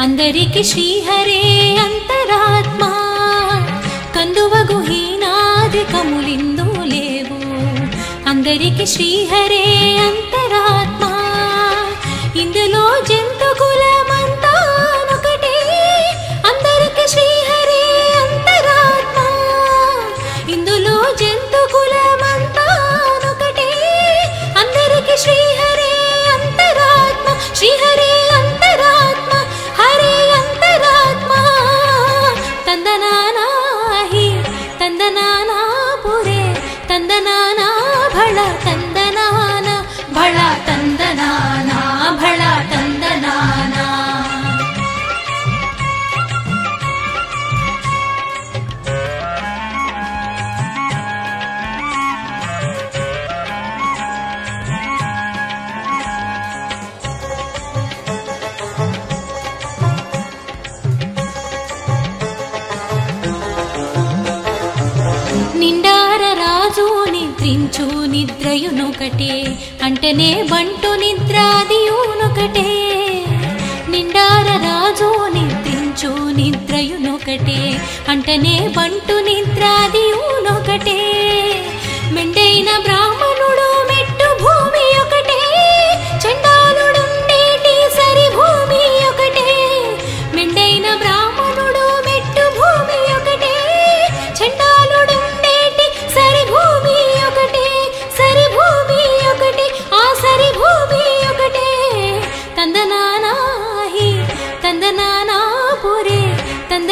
అందరికి శ్రీహరే అంతరాత్మా. కందువ గుహీనాది కములిందు లేవు. అందరికి శ్రీహరే అంతరాత్మా. ఇందులో జంతు అందరికి శ్రీహరే అంతరాత్మా. ఇందులో జంతుకుల ఒకటే. అంటేనే బంటు నిద్రాది ఒకటే నిండార రాజు నిద్రించు నిద్రయునొకటే. అంటేనే బంటు నిద్రాది ఒకటే మెండైన బ్రాహ్మణ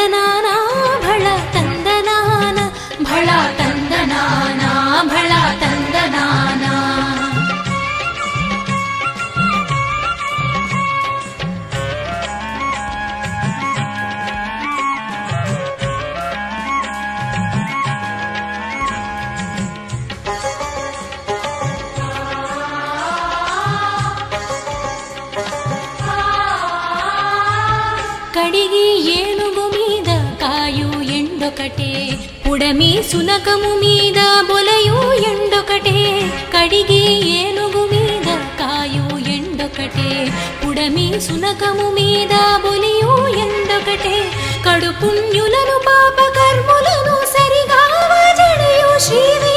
なな ఉడమి సునకము మీద బొలయు ఎండొకటే కడిగి ఏనుగు మీద కాయు ఎండొకటే. ఉడమి సునకము మీద బొలియు ఎండొకటే కడుపుణ్యులను పాపకర్ములను సరిగా జడయు శ్రీవి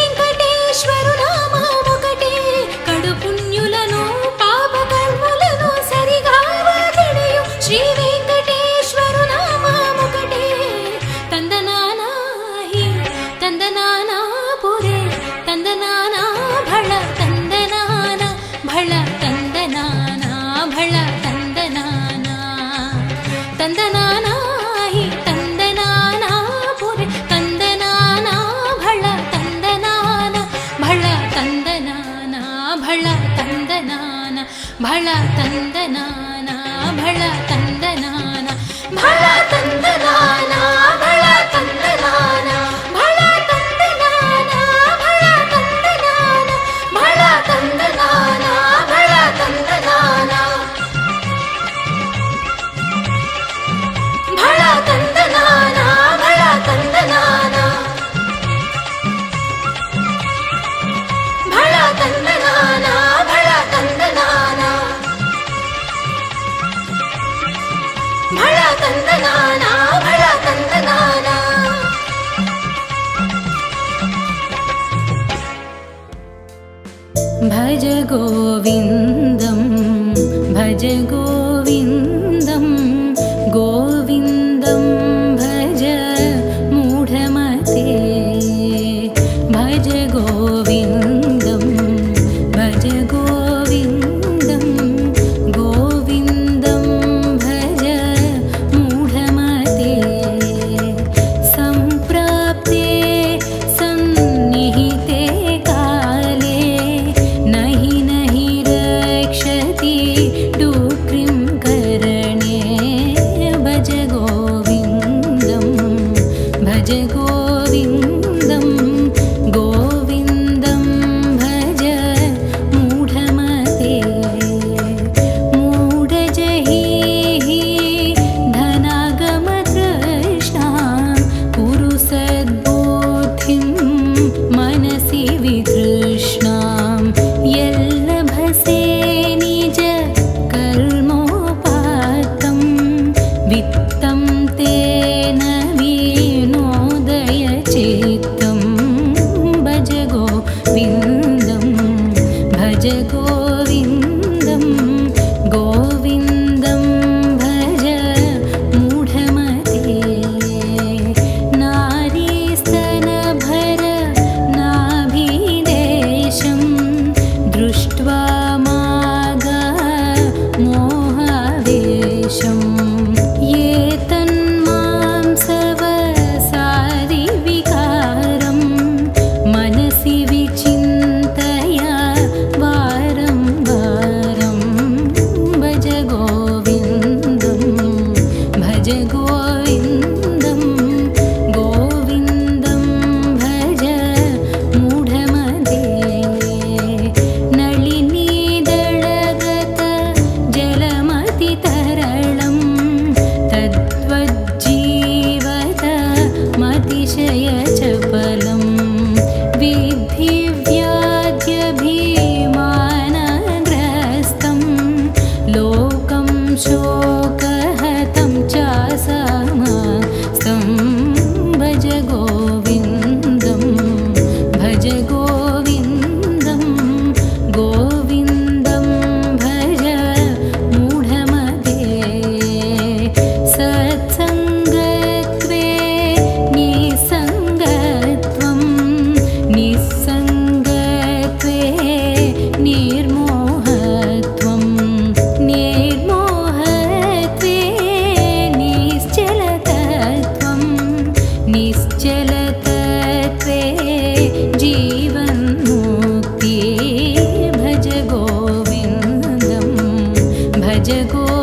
结果。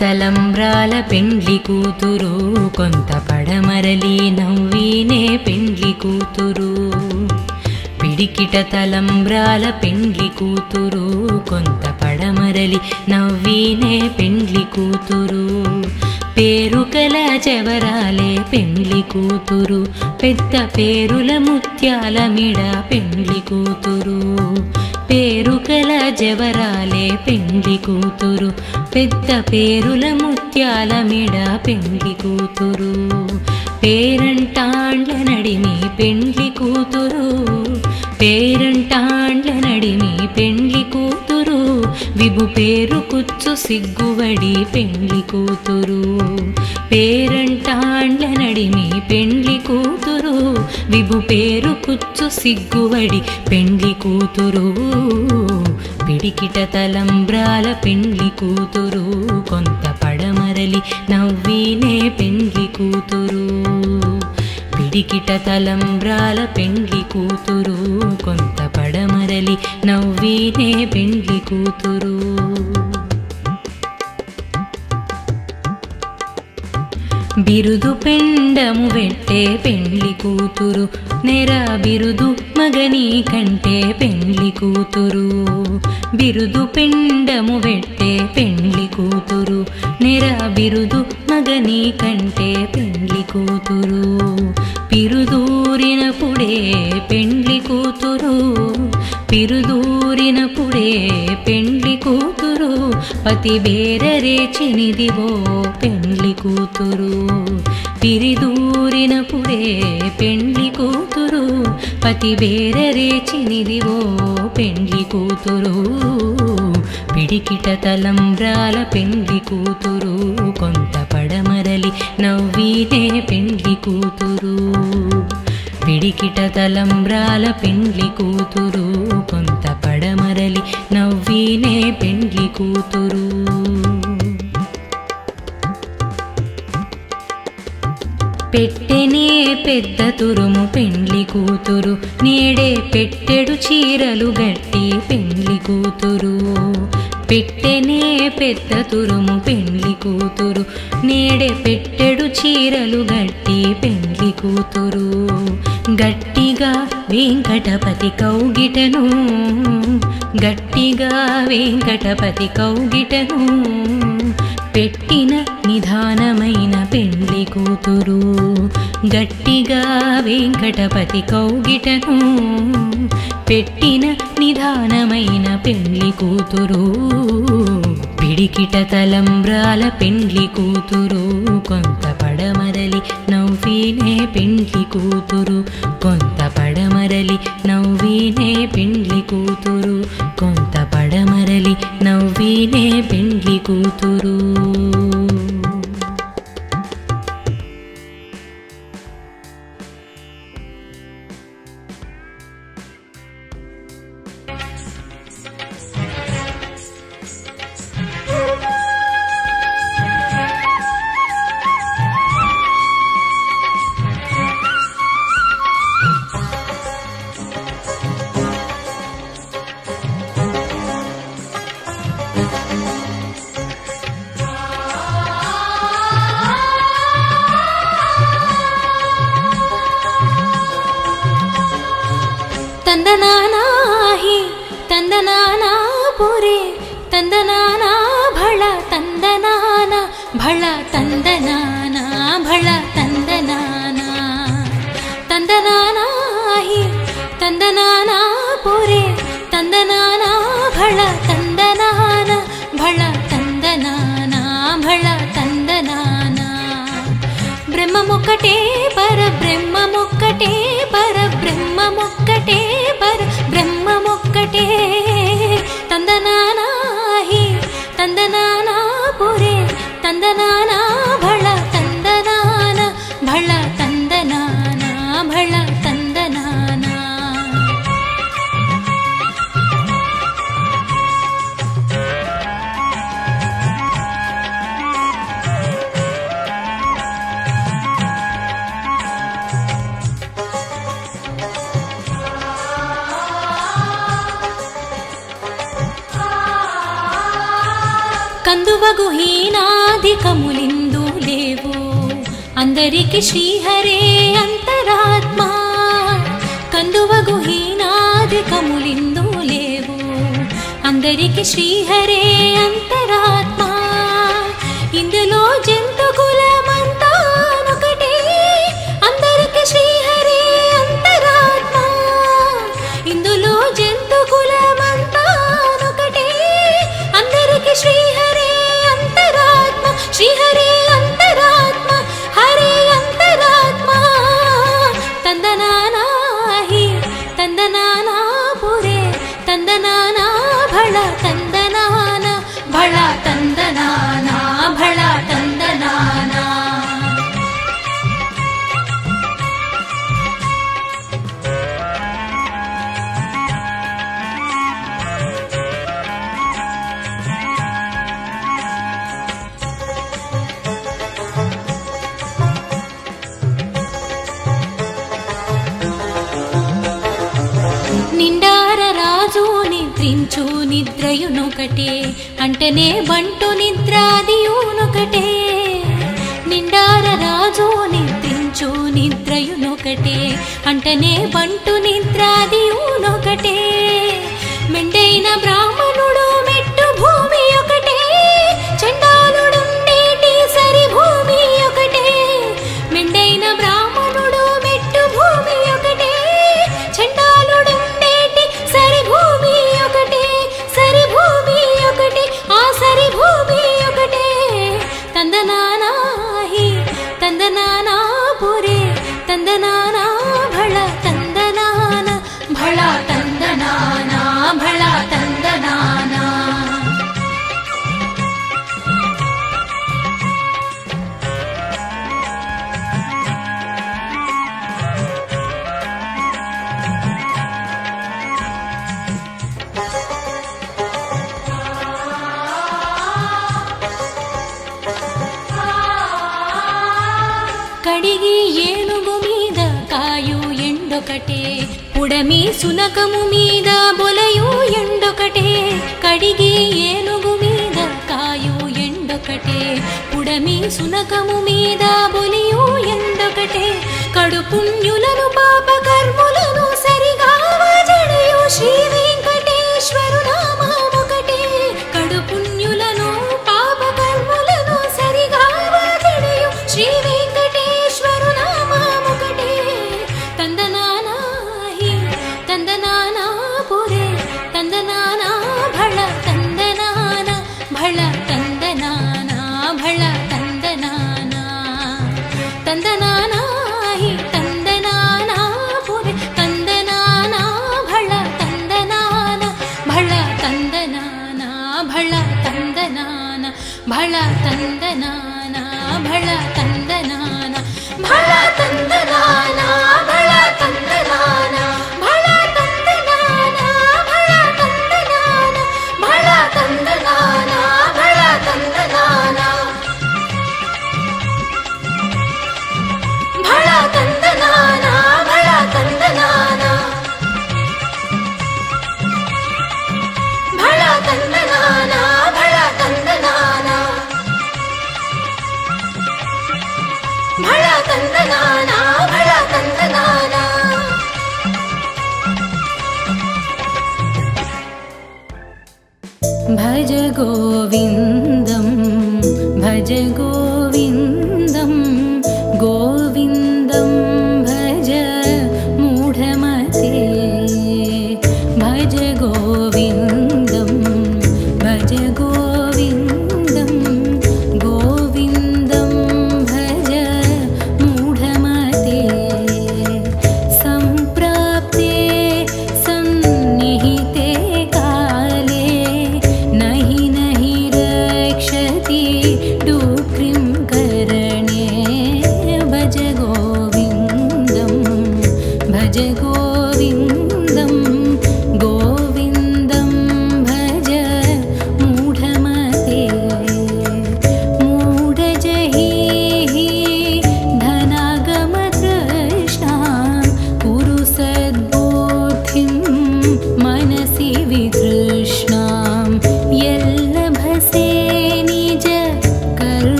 తలంబ్రాల పెండ్లి కూతురు కొంత పడమరలి నవ్వీనే పెండ్లి కూతురు. పిడికిట తలంబ్రాల పెండ్లి కూతురు కొంత పడమరలి నవ్వీనే పెండ్లి కూతురు. పేరు కల చెవరాలే పెండ్లి కూతురు పెద్ద పేరుల ముత్యాల మిడ పెండ్లి కూతురు. పేరు కల జవరాలే పెండి కూతురు. పెద్ద పేరుల ముత్యాల మిడ పెండి కూతురు. పేరంటాండ్ల నడిమి పెండ్లి కూతురు. పేరంటాండ్ల నడిమి పెండ్లి కూతురు విభు పేరు కుచ్చు సిగ్గువడి పెండ్లి కూతురు. పేరంటాండ్ల నడిమి పెండ్లి కూతురు. విభు పేరు కుచ్చు సిగ్గువడి పెండ్లి కూతురు. పిడికిట తలంబ్రాల పెండ్లి కూతురు. కొంత పడమరలి నవ్వీనే పెండ్లి కూతురు. పిడికిట తలంబ్రాల పెండ్లి కూతురు కొంత పడమరలి నవ్వీనే పెండ్లి కూతురు. బిరుదు పెండము వెట్టే పెండ్లి కూతురు నెర బిరుదు మగని కంటే పెండ్లి కూతురు. బిరుదు పిండము పెట్టే పెండ్లి కూతురు. నెర బిరుదు మగని కంటే పెండ్లి కూతురు. పిరుదూరినప్పుడే పెండ్లి కూతురు. పిరుదూరినప్పుడే పెండ్లి కూతురు. పతి బేరరేచినిదివో పెండ్లి కూతురు. పిరిదూరినప్పుడే పెండ్లి కూతురు. పతి బేరరేచినిదివో పెండ్లి కూతురు. పిడికిట తలంబ్రాల పెండ్లి కూతురు. కొంత పడమరలి నవ్వీనే పెండ్లి కూతురు. పిడికిట తలంబ్రాల పెండ్లి కూతురు. కొంత పడమరలి నవ్వీనే పెండ్లి కూతురు. పెట్టెనే పెద్ద తురుము పెండ్లి కూతురు. నేడే పెట్టెడు చీరలు గట్టి పెండ్లి కూతురు. పెట్టెనే పెద్ద తురుము పెండ్లి కూతురు. నేడే పెట్టెడు చీరలు గట్టి పెండ్లి కూతురు. గట్టిగా వెంకటపతి కౌగిటను. గట్టిగా వెంకటపతి కౌగిటను. పెట్టిన నిదానమైన పెండ్లి కూతురు. గట్టిగా వెంకటపతి కౌగిటను పెట్టిన నిదానమైన పెండ్లి కూతురు. పిడికిట తలంబ్రాల పెండ్లి కూతురు కొంత పడమరలి నవ్వీనే పెండ్లి కూతురు. కొంత పడమరలి నవ్వీనే పెండ్లి కూతురు. కొంత పడమరలి నవ్వీనే పెండ్లి కూతురు. శ్రీహరే అంతరాత్మా కందువగుహీనాధికములిందు లేవు. అందరికి శ్రీహరే అంతరాత్మ. ఒకటే అంటనే బంటు నిద్రాది ఒకటే నిండార రాజు నిద్రించు నిద్రయునొకటే. అంటనే బంటు నిద్రాది ఒకటే మెండైన బ్రాహ్మణ మీ సునకము మీద బొలయు ఎండొకటే కడిగి ఏనుగు మీద కాయు ఎండొకటే. పుడమి సునకము మీద బొలియు ఎండొకటే కడు పుణ్యులను పాప కర్ములను సరిగా జడయు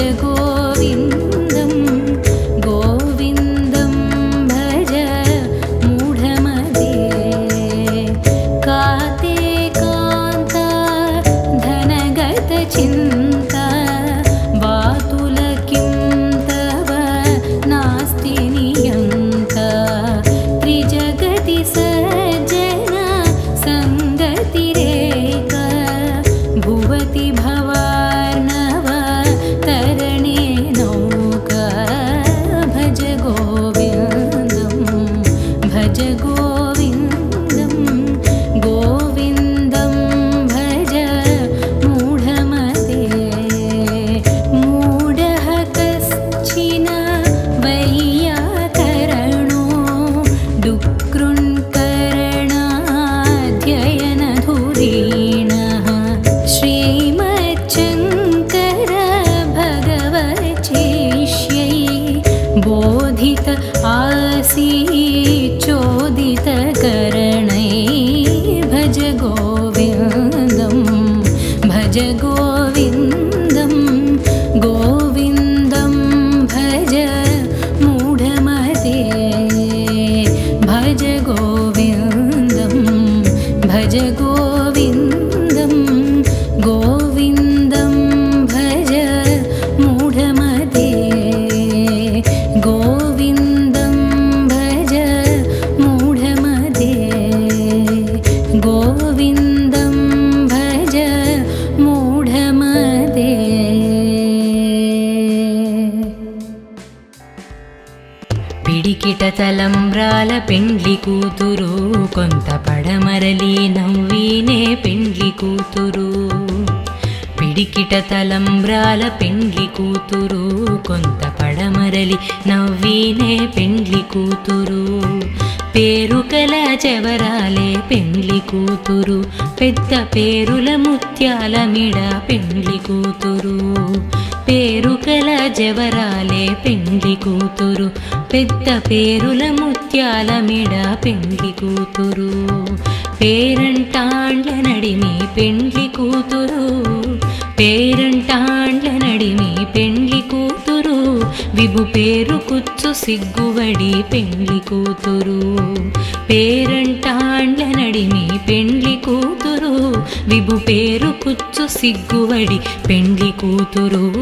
जगो పిడికిట తలంబ్రాల పెండ్లి కూతురు కొంత పడమరలి నవ్వీనే పెండ్లి కూతురు. పిడికిట తలంబ్రాల పెండ్లి కూతురు కొంత పడమరలి నవ్వీనే పెండ్లి కూతురు. పేరుకల చెవరాలే పెండ్లి కూతురు పెద్ద పేరుల ముత్యాల మిడ పెండ్లి కూతురు. పేరు కల జవరాలే పెండ్లి కూతురు. పెద్ద పేరుల ముత్యాల మిడ పెండ్లి కూతురు. పేరంటాండ్ల నడిమి పెండ్లి కూతురు. పేరంటాండ్ల నడిమి పెండ్లి విభు పేరు కుచ్చు సిగ్గువడి పెండ్లి కూతురు. పేరంటాండ్లనడిమి పెండ్లి కూతురు. విభు పేరు కుచ్చు సిగ్గువడి పెండ్లి కూతురు.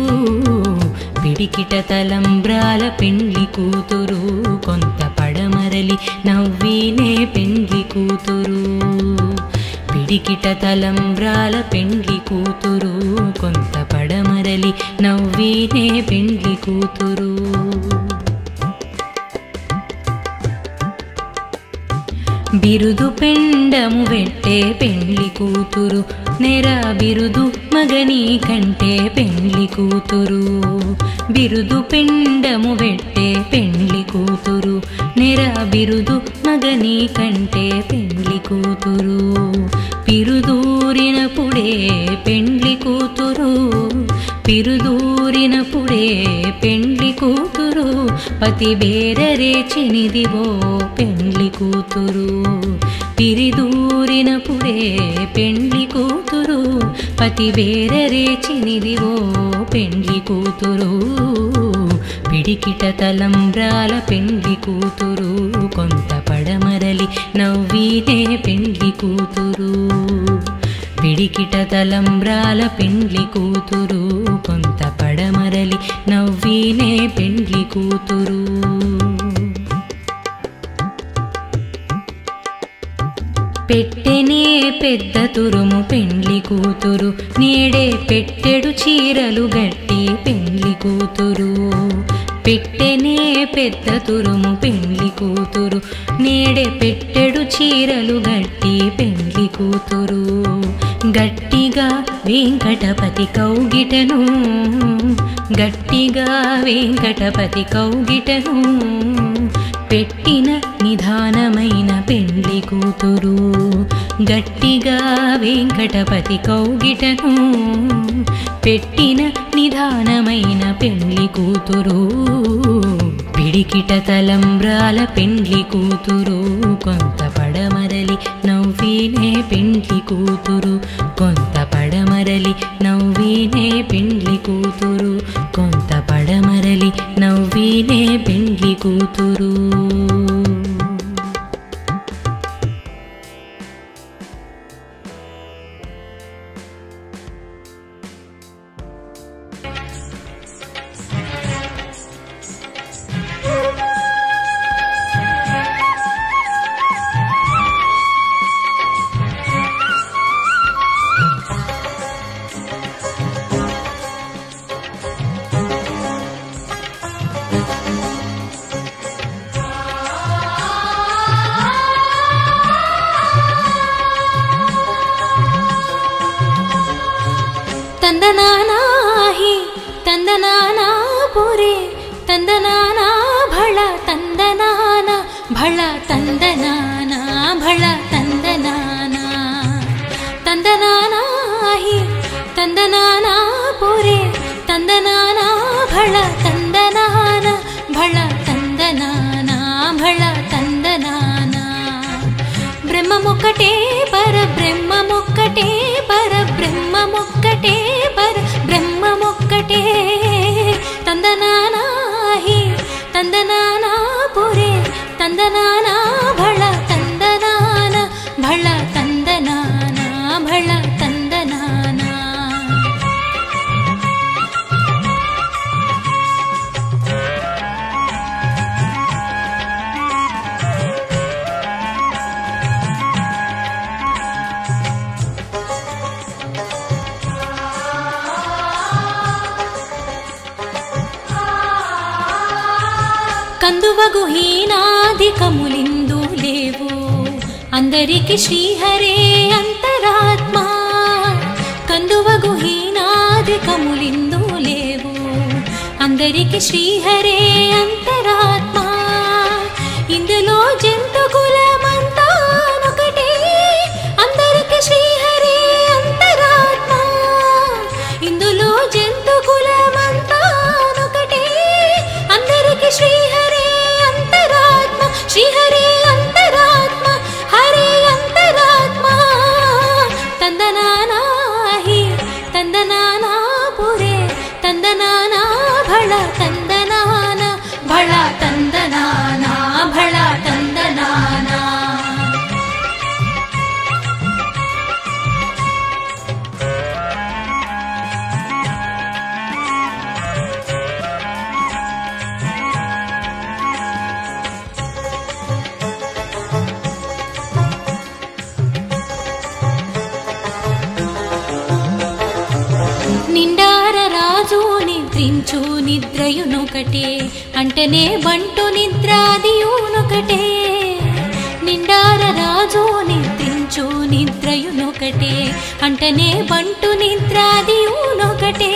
పిడికిట తలంబ్రాల పెండ్లి కూతురు. కొంత పడమరలి నవ్వీనే పెండ్లి కూతురు. పిడికిట తలంబ్రాల పెండ్లి కూతురు. కొంత పడమ పడమరలి నవ్వీనే పెండ్లి కూతురు. బిరుదు పెండము వెట్టే పెండ్లి కూతురు. నెర బిరుదు మగని కంటే పెండ్లి కూతురు. బిరుదు పెండము వెట్టే పెండ్లి కూతురు. నెర బిరుదు మగని కంటే పెండ్లి కూతురు. పిరుదూరినప్పుడే పెండ్లి కూతురు. పిరుదూరినప్పుడే పెండ్లి కూతురు పతి బేరరేచినిదివో పెండ్లి కూతురు. పిరిదూరినప్పుడే పెండ్లి కూతురు పతి బేరరేచినిదివో పెండ్లి కూతురు. పిడికిట తలంబ్రాల పెండ్లి కూతురు కొంత పడమరలి నవ్వినే పెండ్లి కూతురు. పిడికిట తలంబ్రాల పెండ్లి కూతురు. కొంత పడమరలి నవ్వీనే పెండ్లి కూతురు. పెట్టెనే పెద్ద తురుము పెండ్లి కూతురు. నేడే పెట్టెడు చీరలు గట్టి పెండ్లి కూతురు. పెట్టెనే పెద్ద తురుము పెండ్లి కూతురు. నేడే పెట్టెడు చీరలు గట్టి పెండ్లి కూతురు. గట్టిగా వెంకటపతి కౌగిటను. గట్టిగా వెంకటపతి కౌగిటను. పెట్టిన నిధానమైన పెండ్లి కూతురు. గట్టిగా వెంకటపతి కౌగిటను. పెట్టిన నిధానమైన పెండ్లి కూతురు. పిడికిట తలంబ్రాల పెండ్లి కూతురు. కొంత నవ్వీనే పెండ్లి కూతురు. కొంత పడమరలి నవ్వీనే పెండ్లి కూతురు. కొంత పడమరలి నవ్వీనే పెండ్లి కూతురు. श्री हरे अन्त इन्दो ज నిద్రయునొకటే అంటనే బంటు నిద్రాదియునొకటే నిండార రాజు నిద్రించు నిద్రయునొకటే అంటనే బంటు నిద్రాదియునొకటే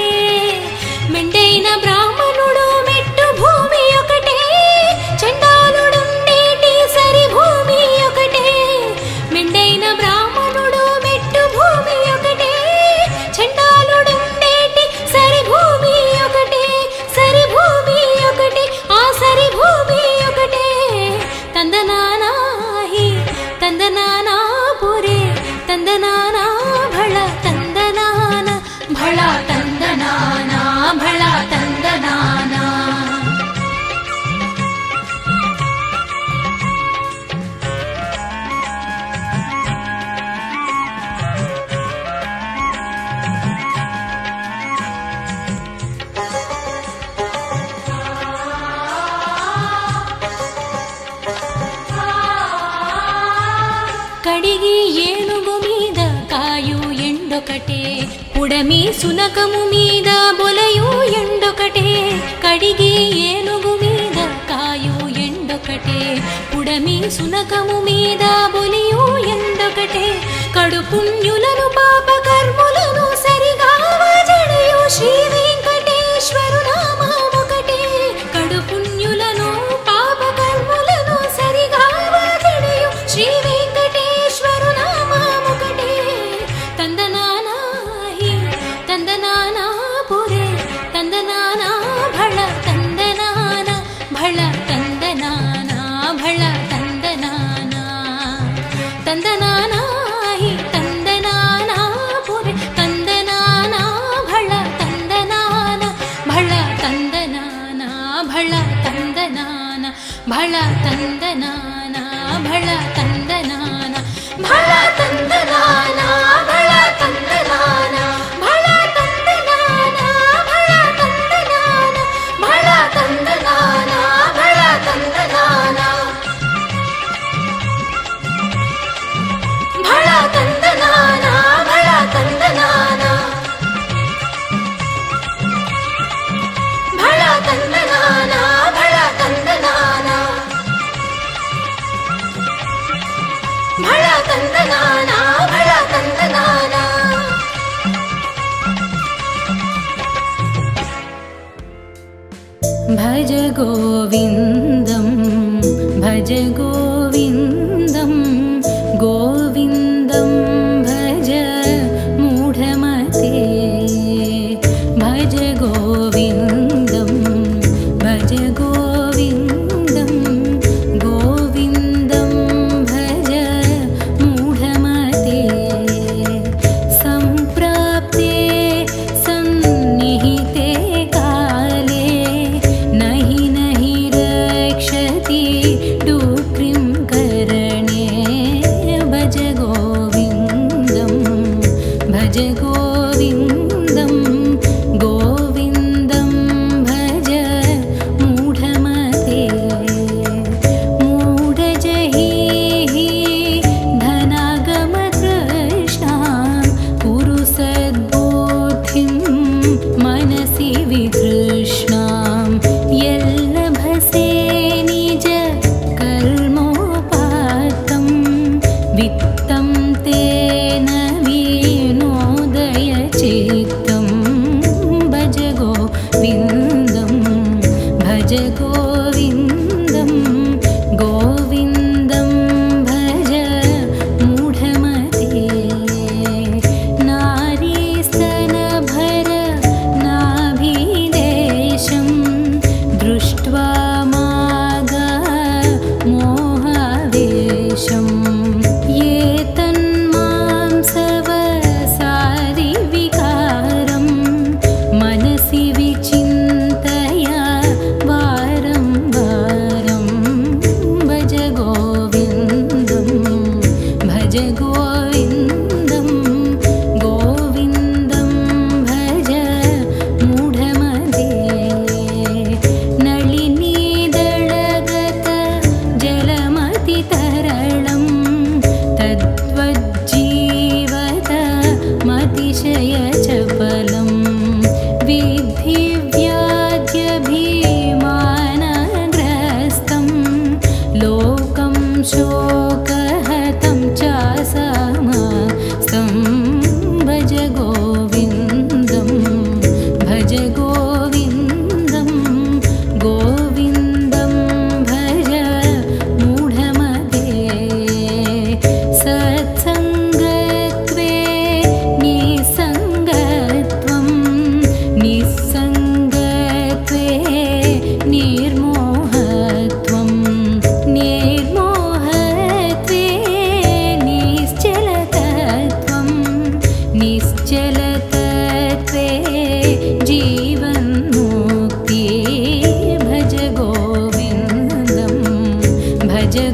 మెండైన బ్రాహ్మణ ఉడమి సునకము మీద బొలయు ఎండొకటే కడిగి ఏనుగు మీద కాయు ఎండొకటే. ఉడమి సునకము మీద బొలియు ఎండొకటే కడుపుణ్యులను పాప పాపకర్ములను సరిగా శ్రీ गोविन्दं भज गोविन्दं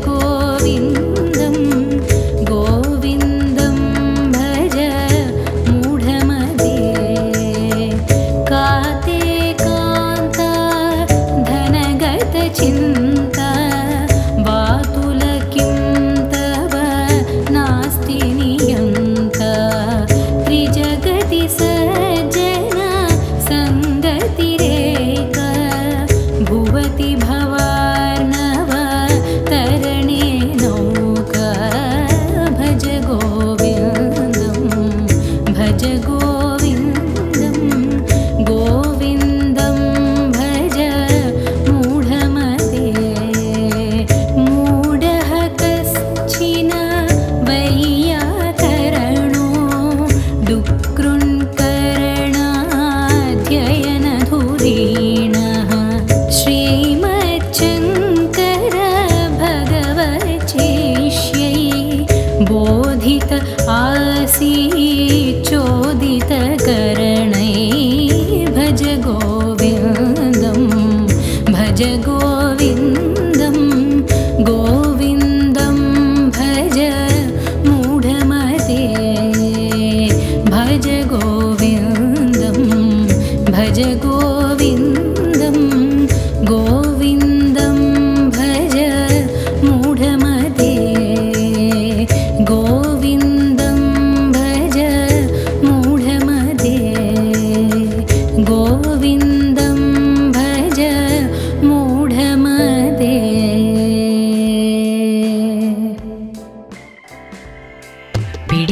গো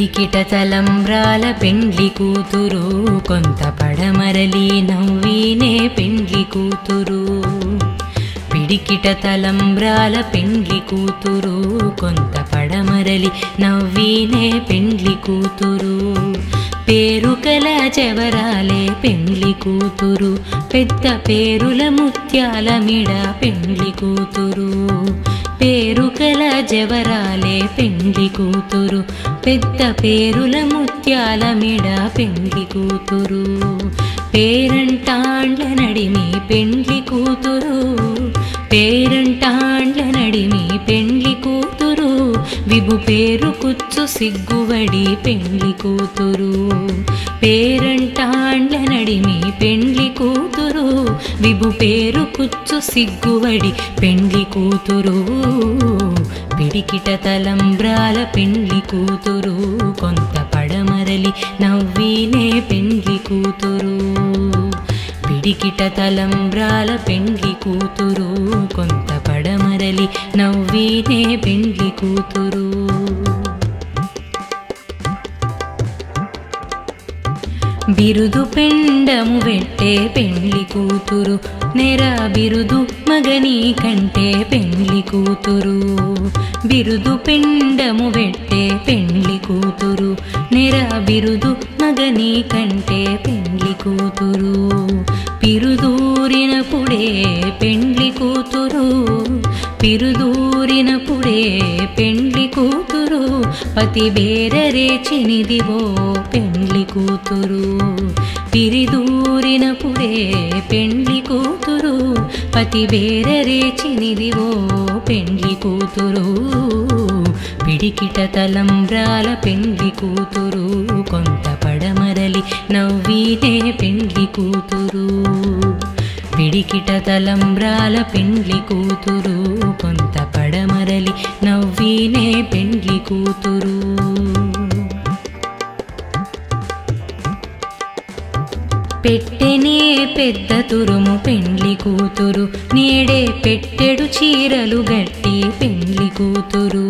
పిడికిట తలంబ్రాల పెండ్లి కూతురు కొంత పడమరలి నవ్వీనే పెండ్లి కూతురు. పిడికిట తలంబ్రాల పెండ్లి కూతురు కొంత పడమరలి నవ్వీనే పెండ్లి కూతురు. పేరు కల చెవరాలే పెండ్లి కూతురు పెద్ద పేరుల ముత్యాల మిడ పెండ్లి కూతురు. పేరు కల జవరాలే పెండ్లి కూతురు. పెద్ద పేరుల ముత్యాల మిడ పెండ్లి కూతురు. పేరంటాండ్ల నడిమి పెండ్లి కూతురు. పేరంటాండ్ల నడిమి పెండ్లి కూతురు విభు పేరు కుచ్చు సిగ్గువడి పెండ్లి కూతురు. పేరంటాండ్ల నడిమి పెండ్లి కూతురు. విభు పేరు కుచ్చు సిగ్గువడి పెండ్లి కూతురు. పిడికిట తలంబ్రాల పెండ్లి కూతురు. కొంత పడమరలి నవ్వీనే పెండ్లి కూతురు. పిడికిట తలంబ్రాల పెండ్లి కూతురు. కొంత మరలి నవ్వీనే పెండ్లి కూతురు బిరుదు పెండము వెట్టే పెండ్లి కూతురు నెర బిరుదు మగని కంటే పెండ్లి కూతురు బిరుదు పెండము వెట్టే పెండ్లి కూతురు నెర బిరుదు మగని కంటే పెండ్లి కూతురు పిరుదూరినప్పుడే పెండ్లి కూతురు పిరుదూరినప్పుడే పెండ్లి కూతురు పతి బేరరేచినిదివో పెండ్లి కూతురు. పిరిదూరినప్పుడే పెండ్లి కూతురు పతి బేరరేచినిదివో పెండ్లి కూతురు. పిడికిట తలంబ్రాల పెండ్లి కూతురు కొంత పడమరలి నవ్వీనే పెండ్లి కూతురు. పిడికిట తలంబ్రాల పెండ్లి కూతురు కొంత పడమరలి నవ్వీనే పెండ్లి కూతురు. పెట్టెనే పెద్ద తురుము పెండ్లి కూతురు నేడే పెట్టెడు చీరలు గట్టి పెండ్లి కూతురు.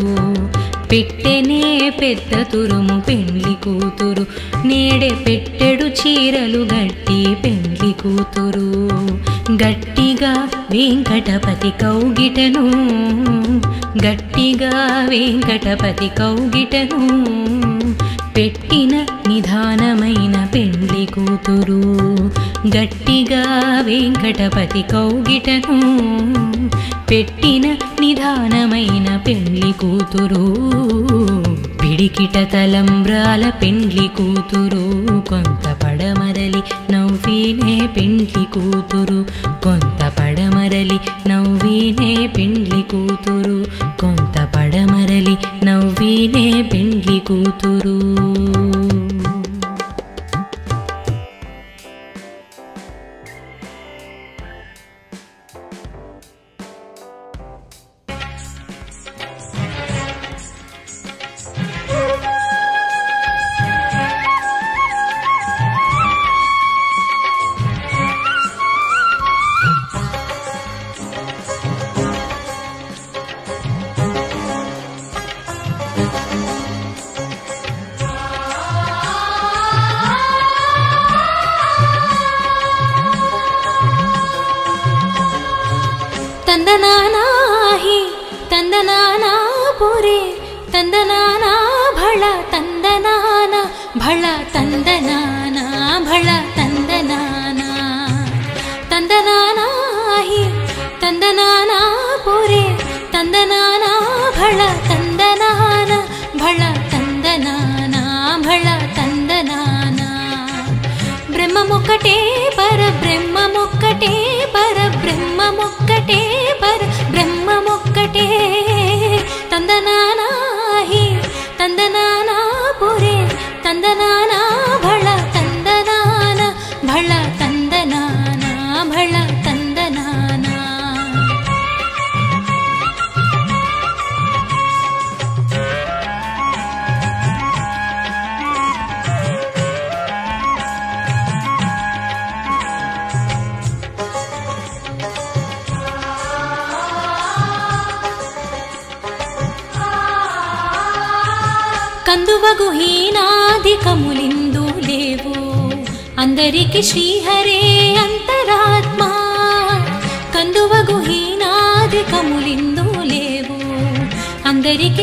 పెట్టెనే పెద్ద తురుము పెండ్లి కూతురు నేడే పెట్టెడు చీరలు గట్టి పెండ్లి కూతురు. గట్టిగా వెంకటపతి కౌగిటను గట్టిగా వెంకటపతి కౌగిటను పెట్టిన నిధానమైన పెండ్లి కూతురు గట్టిగా వెంకటపతి కౌగిటను పెట్టిన నిధానమైన పెండ్లి కూతురు. పిడికిట తలంబ్రాల పెండ్లి కూతురు కొంత పడమరలి నవ్వీనే పెండ్లి కూతురు కొంత పడమరలి నవ్వీనే పెండ్లి కూతురు కొంత పడమరలి నవ్వీనే పెండ్లి కూతురు.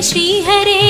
श्रीहरे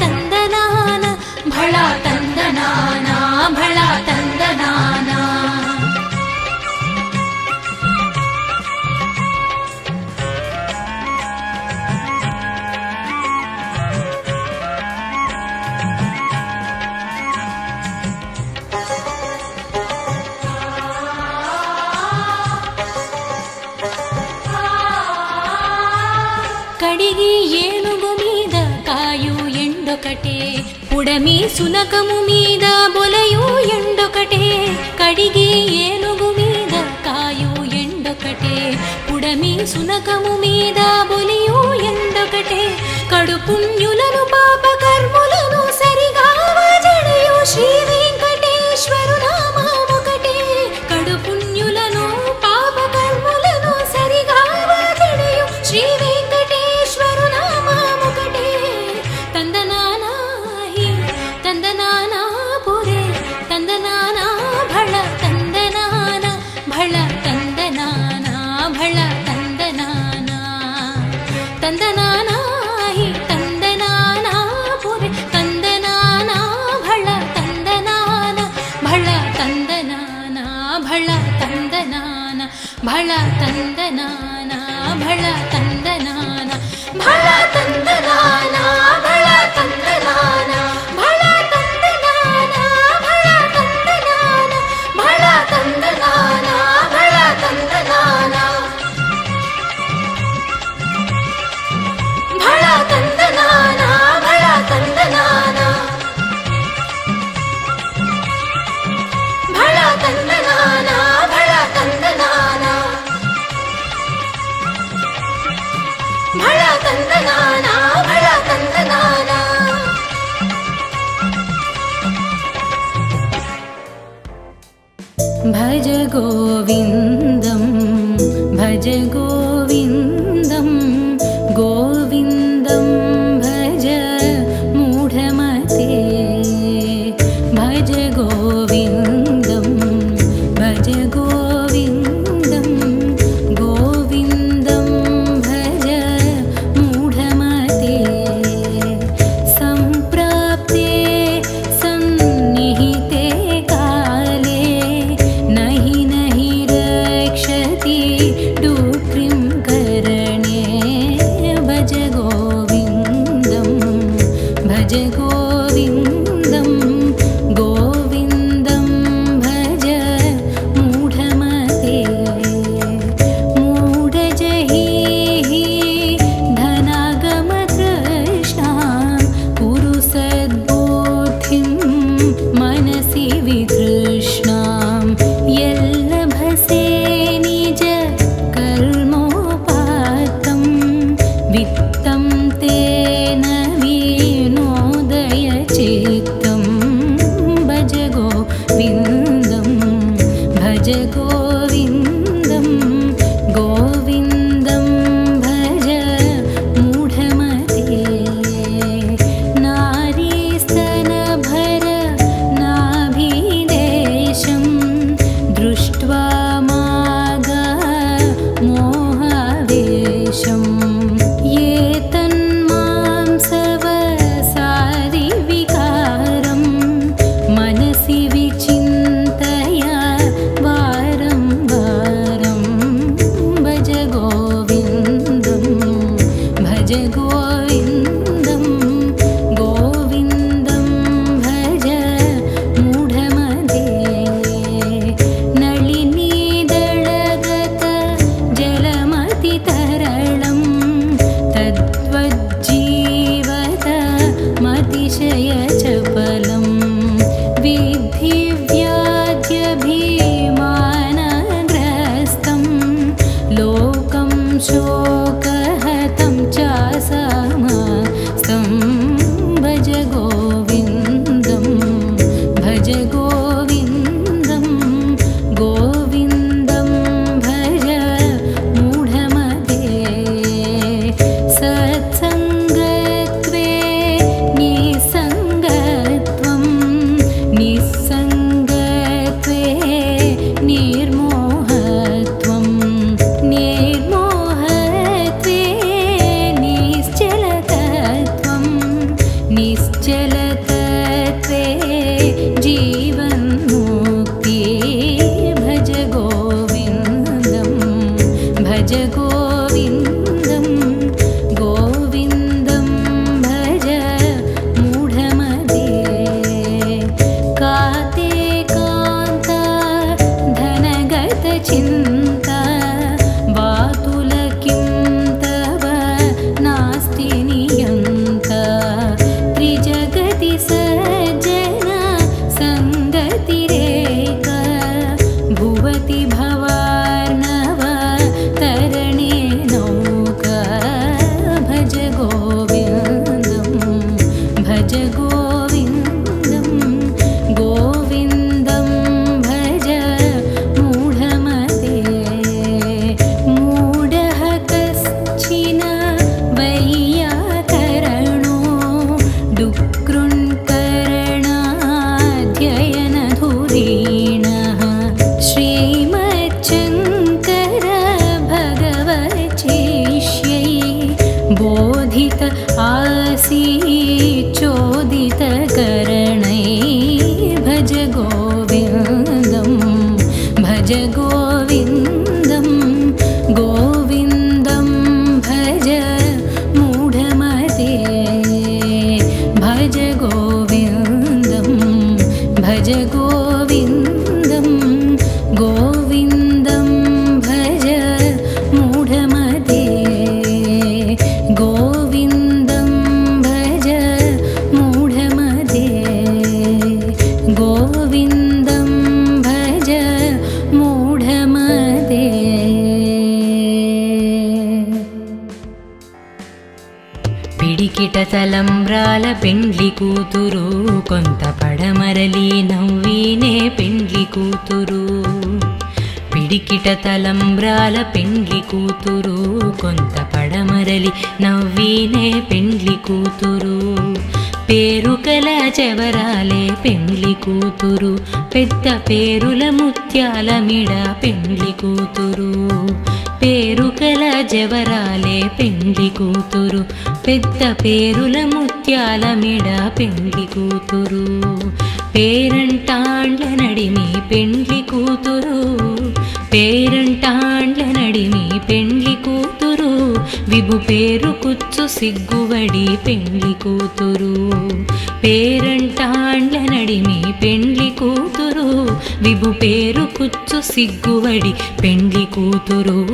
तन्दना तन्दनाना भला ఎండొకటే పుడమి సునకము మీద బొలయు ఎండొకటే కడిగి ఏనుగు మీద కాయు ఎండొకటే పుడమి సునకము మీద బొలియు ఎండొకటే కడుపుణ్యులను పాపకర్ములను సరిగా జడయు శ్రీవి కిటతలంబ్రాల పెండ్లి కూతురు కొంత పడమరలి నవ్వీనే పెండ్లి కూతురు. పిడికిట తలంబ్రాల పెండ్లి కూతురు కొంత పడమరలి నవ్వీనే పెండ్లి కూతురు. పేరు కల చెవరాలే పెండ్లి కూతురు పెద్ద పేరుల ముత్యాల మిడ పెండ్లి కూతురు. పేరు కల జవరాలే పెండి కూతురు. పెద్ద పేరుల ముత్యాల మిడ పెండ్లి కూతురు. పేరంటాండ్ల నడిమి పెండ్లి కూతురు. పేరంటాండ్ల నడిమి పెండ్లి విభు పేరు కుచ్చు సిగ్గువడి పెండ్లి కూతురు. పేరంటాండ్ల నడిమి పెండ్లి కూతురు. విభు పేరు కుచ్చు సిగ్గువడి పెండ్లి కూతురు.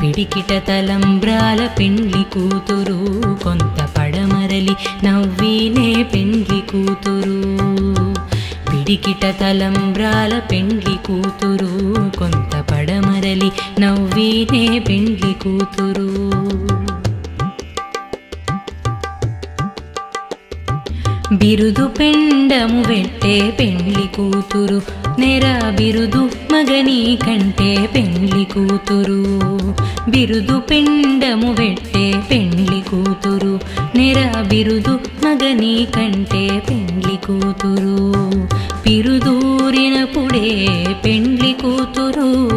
పిడికిట తలంబ్రాల పెండ్లి కూతురు. కొంత పడమరలి నవ్వీనే పెండ్లి కూతురు. పిడికిట తలంబ్రాల పెండ్లి కూతురు కొంత పడమరలి నవ్వీనే పెండ్లి కూతురు. బిరుదు పెండము వెట్టే పెండ్లి కూతురు నెర బిరుదు మగని కంటే పెండ్లి కూతురు. బిరుదు పెండము వెట్టే పెండ్లి కూతురు నెర బిరుదు మగని కంటే పెండ్లి కూతురు. పిరుదూరినప్పుడే పెండ్లి కూతురు.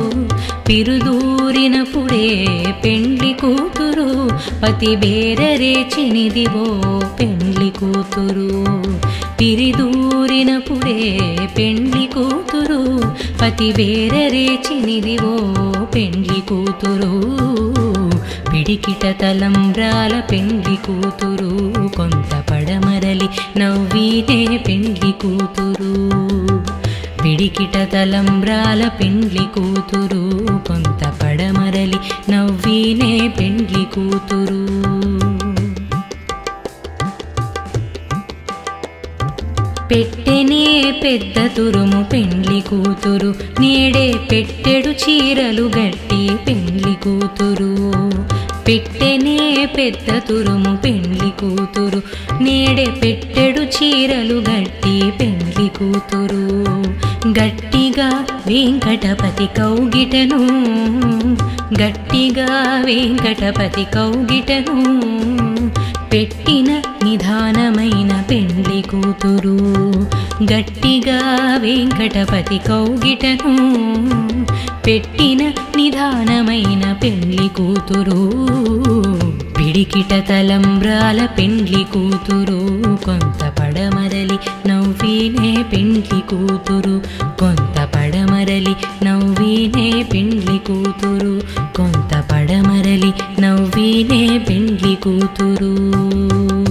పిరుదూరినప్పుడే పెండ్లి కూతురు. పతి బేరరేచినిదివో పెండ్లి కూతురు. పిరిదూరినప్పుడే పెండ్లి కూతురు. పతి బేరరేచినిదివో పెండ్లి కూతురు. పిడికిట తలంబ్రాల పెండ్లి కూతురు. నవ్వీనే పెండ్లి కూతురు. పిడికిట తలంబ్రాల పెండ్లి కూతురు. కొంత పడమరలి నవ్వీనే పెండ్లి కూతురు. పెట్టెనే పెద్ద తురుము పెండ్లి కూతురు. నేడే పెట్టెడు చీరలు గట్టి పెండ్లి కూతురు. పెట్టెనే పెద్ద తురుము పెండ్లి కూతురు. నేడే పెట్టెడు చీరలు గట్టి పెండ్లి కూతురు. గట్టిగా వెంకటపతి కౌగిటను. గట్టిగా వెంకటపతి కౌగిటను. పెట్టిన నిదానమైన పెండ్లి కూతురు. గట్టిగా వెంకటపతి కౌగిటను పెట్టిన నిదానమైన పెండ్లి కూతురు. పిడికిట తలంబ్రాల పెండ్లి కూతురు. కొంత పడమరలి నవ్వినే పెండ్లి కూతురు. కొంత పడమరలి నవ్వీనే పెండ్లి కూతురు. కొంత పడమరలి నవ్వీనే పెండ్లి కూతురు.